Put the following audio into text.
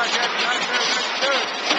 Rocket. Roger, let's do.